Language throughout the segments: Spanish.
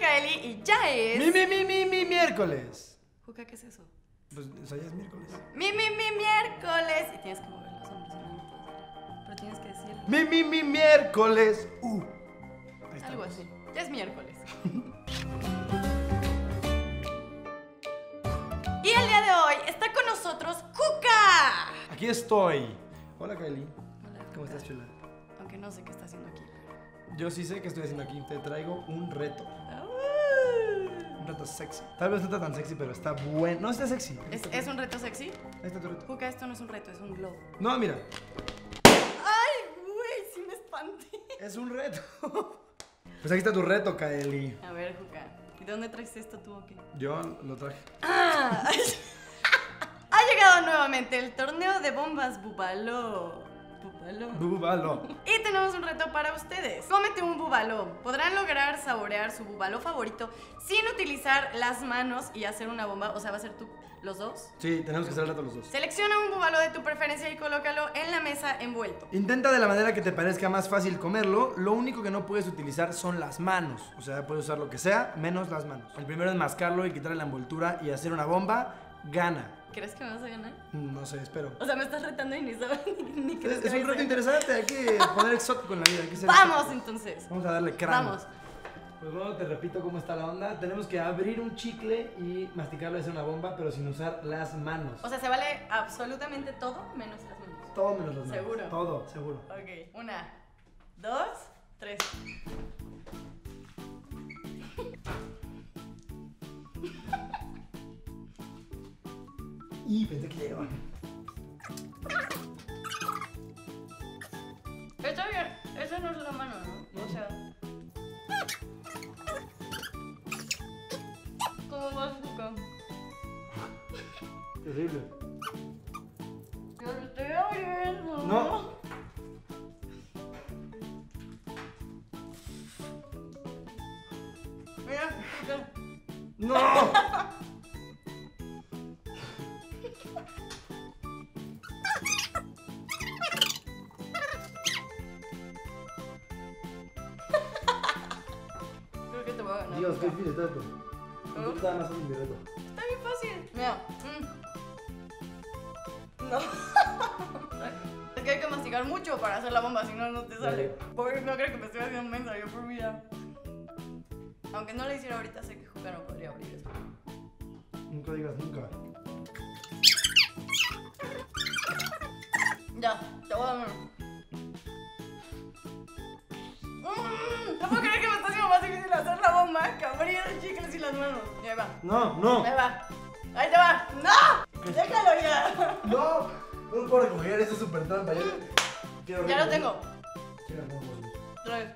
Kaeli y ya es. Mi, mi, mi, mi, mi miércoles. Juca, ¿qué es eso? Pues eso ya es miércoles. Mi, mi, mi miércoles. Y tienes que mover los hombros. Pero tienes que decir Mi, mi, mi miércoles. Uh. Ahí algo así. Ya es miércoles. y el día de hoy está con nosotros Juca. Aquí estoy. Hola, Kylie. Hola, ¿Cómo estás, chula? Aunque no sé qué está haciendo aquí. Yo sí sé que estoy haciendo aquí. Te traigo un reto. Ah. Un reto sexy. Tal vez no está tan sexy, pero está bueno. No está sexy. ¿Es, ¿Es un reto sexy? Ahí está tu reto. Juca, esto no es un reto, es un globo. No, mira. ¡Ay, güey! Sí me espanté. Es un reto. Pues aquí está tu reto, Kylie. A ver, Juca. ¿Y de dónde traes esto tú o qué? Yo lo traje. ¡Ah! ha llegado nuevamente el torneo de bombas Bubaló. Bubaló. Búbalo. Y tenemos un reto para ustedes. Cómete un bubaló. Podrán lograr saborear su bubaló favorito sin utilizar las manos y hacer una bomba. O sea, va a ser tú los dos. Sí, tenemos que hacer el reto los dos. Selecciona un bubaló de tu preferencia y colócalo en la mesa envuelto. Intenta de la manera que te parezca más fácil comerlo. Lo único que no puedes utilizar son las manos. O sea, puedes usar lo que sea, menos las manos. El primero es mascarlo y quitarle la envoltura y hacer una bomba. Gana. ¿Crees que me vas a ganar? No sé, espero. O sea, me estás retando y ni sabes ni, ni crees Es, que es un reto interesante, hay que poner exótico en la vida. hay que ser Vamos exótico. entonces. Vamos a darle cráneo. Vamos. Pues bueno, te repito cómo está la onda. Tenemos que abrir un chicle y masticarlo y hacer una bomba, pero sin usar las manos. O sea, se vale absolutamente todo menos las manos. Todo menos las manos. ¿Seguro? Todo, seguro. Ok, una, dos, tres. Y pensé que iba. Está bien, esa no es la mano, ¿no? O sea. ¿Cómo vas, Juca? Terrible. Yo lo estoy abriendo. No. Mira, Juca. ¡No! Dios, qué difícil está esto. ¿No? Está más fácil mi reto. Está bien fácil. Mira. mm. No. es que hay que masticar mucho para hacer la bomba, si no, no te sale. Porque no creo que me estoy haciendo mensa yo por vida. Aunque no lo hiciera ahorita, sé que Juca no podría abrir esto. Nunca digas nunca. Ya, te voy a dar uno. Más difícil hacer la bomba que abrir el chicle sin las manos. Va. No, no. Ahí va. Ahí te va. ¡No! Déjalo ya. No. No puedo recoger, esto es súper trampa. Yo... Ya lo tengo. Tres,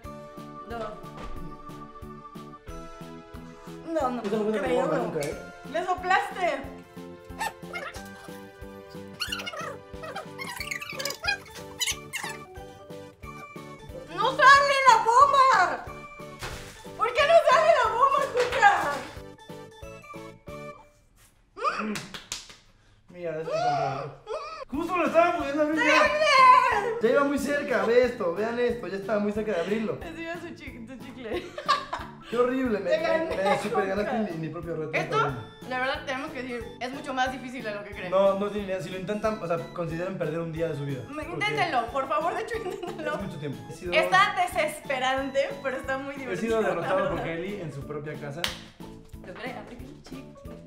dos. No, no no. ¡No Ya iba muy cerca, ve esto, vean esto, ya estaba muy cerca de abrirlo. Recibe su chi- tu chicle. Qué horrible, me, me, me super ganaste mi, mi propio reto. Esto, la verdad, tenemos que decir, es mucho más difícil de lo que creen. No, no tiene idea. Si lo intentan, o sea, consideren perder un día de su vida. Inténtenlo, por favor, de hecho, inténtenlo. Es mucho tiempo. He sido, Está desesperante, pero está muy he divertido. sido la derrotado por. Kelly en su propia casa.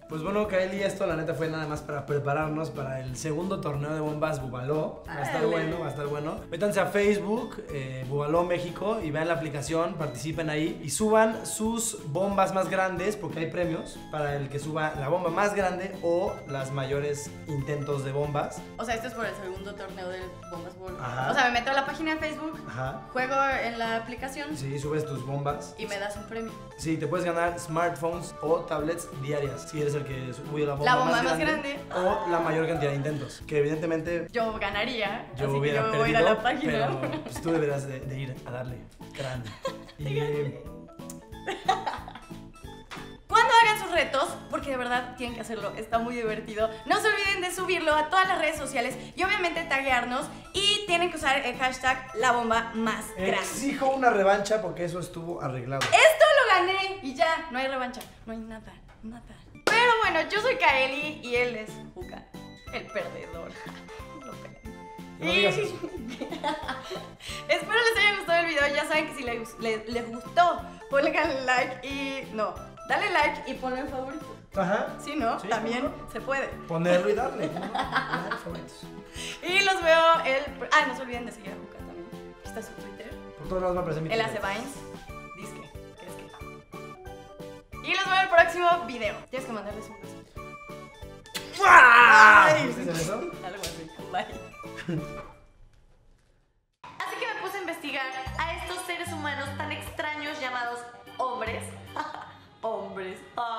Pues bueno, Kaeli, esto la neta fue nada más para prepararnos para el segundo torneo de bombas Bubaló. Va a estar bueno, va a estar bueno. Métanse a Facebook, eh, Bubaló México, y vean la aplicación, participen ahí y suban sus bombas más grandes, porque hay premios para el que suba la bomba más grande o las mayores intentos de bombas. O sea, esto es por el segundo torneo del Bombas Ball. Ajá. O sea, me meto a la página de Facebook, Ajá. juego en la aplicación Sí, subes tus bombas. y me das un premio. Sí, te puedes ganar smartphones o tablets diarias si eres el que sube la bomba, La bomba más, más grande, o la mayor cantidad de intentos. Que evidentemente Yo ganaría, yo así que hubiera yo voy a ir a la página. pero pues, tú deberás de, de ir a darle cráneo. Y Cuando hagan sus retos, porque de verdad tienen que hacerlo, está muy divertido, no se olviden de subirlo a todas las redes sociales y obviamente taguearnos y tienen que usar el hashtag la bomba más grande. exijo una revancha porque eso estuvo arreglado. Gané y ya, no hay revancha, no hay nada, nada. Pero bueno, yo soy Kaeli y él es Juca, el perdedor. Lo. No eso. Espero les haya gustado el video. Ya saben que si les, les- les gustó, pongan like y. No, dale like y ponlo en favorito. Ajá. Si no, Sí, también ¿cómo se puede. Ponerlo y darle. ¿no? Dar favoritos. Y los veo el. Ah, no se olviden de seguir a Juca también. Aquí está su Twitter. Por todos lados va a aparecer mi Él hace. Vines. Y los veo en el próximo video. Tienes que mandarles un beso. Ay, ¿Viste eso? Algo así. Bye. Así que me puse a investigar a estos seres humanos tan extraños llamados hombres. hombres. Ah. Para